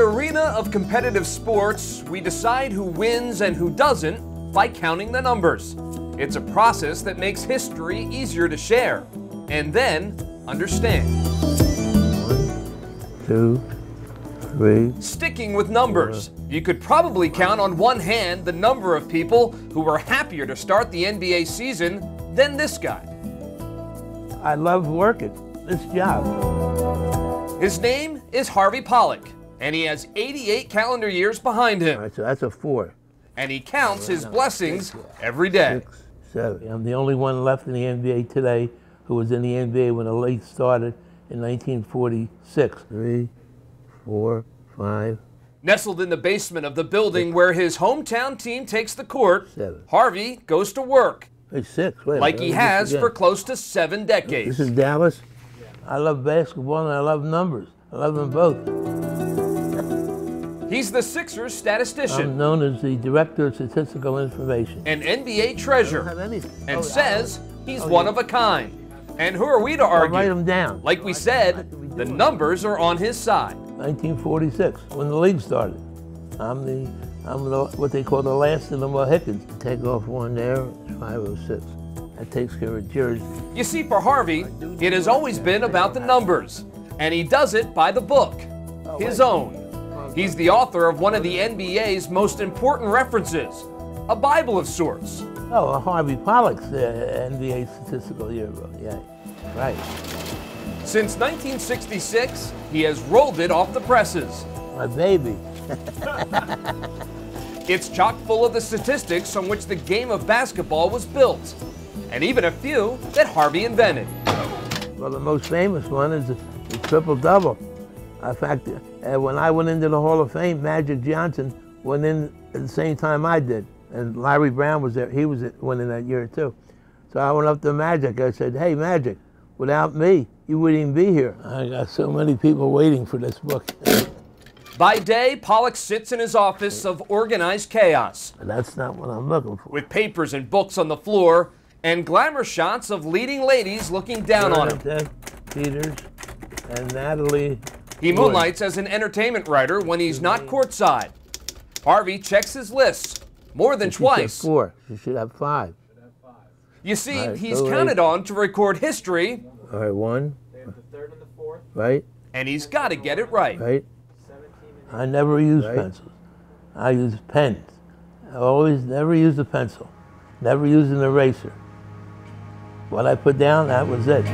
arena of competitive sports, we decide who wins and who doesn't by counting the numbers. It's a process that makes history easier to share and then understand. Two, three. Sticking with numbers, you could probably count on one hand the number of people who were happier to start the NBA season than this guy. I love working this job. His name is Harvey Pollack, and he has 88 calendar years behind him, right, so that's a four. and he counts his blessings every day. Six, seven. I'm the only one left in the NBA today who was in the NBA when the league started in 1946. Three, four, five, Nestled in the basement of the building where his hometown team takes the court, Seven. Harvey goes to work hey, six. Wait, like he has for close to seven decades. This is Dallas. I love basketball and I love numbers. I love them both. He's the Sixers I'm statistician, known as the Director of Statistical Information. an NBA I don't treasure, have and Oh, says he's oh, one yeah. of a kind. And who are we to I'll write argue? them down. Like we said, the numbers are on his side. 1946, when the league started. I'm the, I'm the, what they call the last of the Mohicans. Take off one there, it's 506. That takes care of Jersey. You see, for Harvey, it has always been about the numbers, and he does it by the book, oh, his own. He's the author of one of the NBA's most important references, a Bible of sorts. Oh, Harvey Pollack's uh, NBA statistical yearbook. Yeah, right. Since 1966, he has rolled it off the presses. My baby. It's chock full of the statistics on which the game of basketball was built, and even a few that Harvey invented. Well, the most famous one is the, the triple double. In fact, uh, when I went into the Hall of Fame, Magic Johnson went in at the same time I did, and Larry Brown was there. He was went in that year too. So I went up to Magic. I said, "Hey, Magic, without me, you wouldn't even be here." I got so many people waiting for this book. By day, Pollack sits in his office of organized chaos, that's not what I'm looking for. with papers and books on the floor and glamour shots of leading ladies looking down on him. Bernadette Peters and Natalie. He Wood. moonlights as an entertainment writer when he's not courtside. Harvey checks his lists more than She said twice. Four. She should have five. You see, All right, he's so counted eight. on to record history, All right, one. Right, and he's got to get it right. right. I never use Right. pencils. I use pens. I always never use a pencil. Never use an eraser. What I put down, that was it.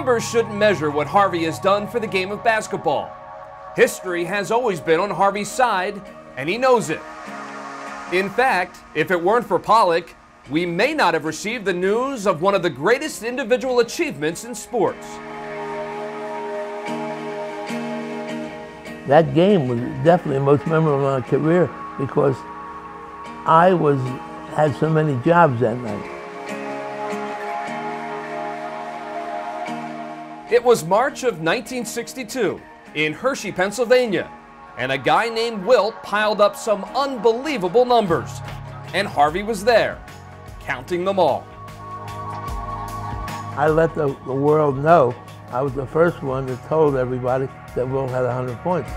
Numbers shouldn't measure what Harvey has done for the game of basketball. History has always been on Harvey's side, and he knows it. In fact, if it weren't for Pollack, we may not have received the news of one of the greatest individual achievements in sports. That game was definitely the most memorable of my career because I was had so many jobs that night. It was March of 1962 in Hershey, Pennsylvania, and a guy named Wilt piled up some unbelievable numbers. And Harvey was there, counting them all. I let the, the world know I was the first one that told everybody that Will had 100 points.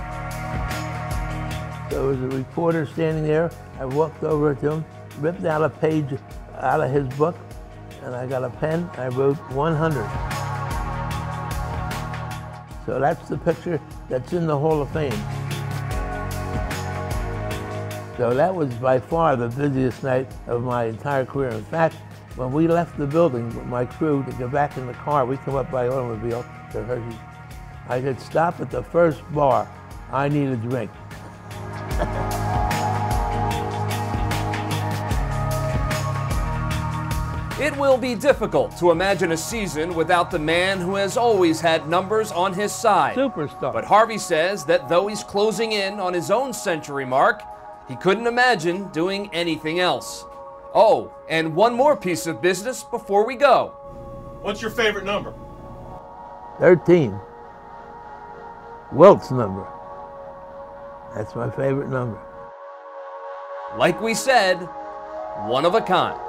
There was a reporter standing there. I walked over to him, ripped out a page out of his book, and I got a pen. I wrote 100. So that's the picture that's in the Hall of Fame. So that was by far the busiest night of my entire career. In fact, when we left the building my crew to go back in the car, we come up by automobile to Hershey. I said, stop at the first bar. I need a drink. It will be difficult to imagine a season without the man who has always had numbers on his side. Superstar. But Harvey says that though he's closing in on his own century mark, he couldn't imagine doing anything else. Oh, and one more piece of business before we go. What's your favorite number? 13. Wilt's number. That's my favorite number. Like we said, one of a kind.